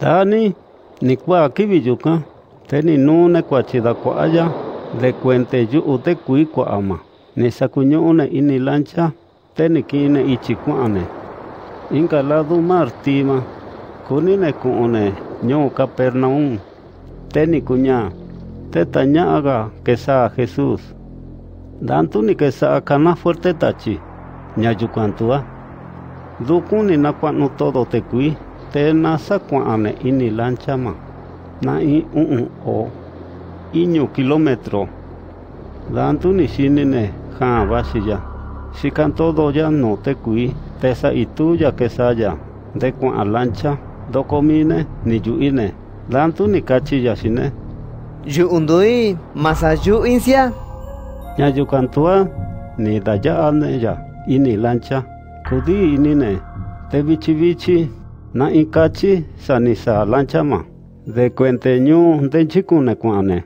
daaní nì cuaà quìvì yucán te nì nuu nècuàchì dacuahá‐yá dècuèndè yùhù tècùìí cuàhà mà nì sacùñuhu‐ne ini lancha te nì quihin‐ne ichì cuàhàn‐nè inga ladu mar tii ma cuní‐nè cùhùn‐nè ñuu capernaum te nì cuñaà tè tàñáha ga quesaà jesús dandu nì quesaha caná fuerte tàchì ñàyùcàndùá ducún nì nacuahnu todo tècuìí kui, te nasa kua'ane ini lancha ma. Na in u'un o iñu kilómetro. Dantu ni xinine jaan vaxiya. Xikan todo ya no te kui, te sa ituya kesaya. De kua'a lancha, dokomine ni yu'ine. Dantu ni kachiya xine. Yu'undui masa yu'insia. Ña yukantua ni daya'ane ya ini lancha. Kudi inine, te vichi vichi na ikachi sanisa lanchama. De cuenteñu de chikune cuane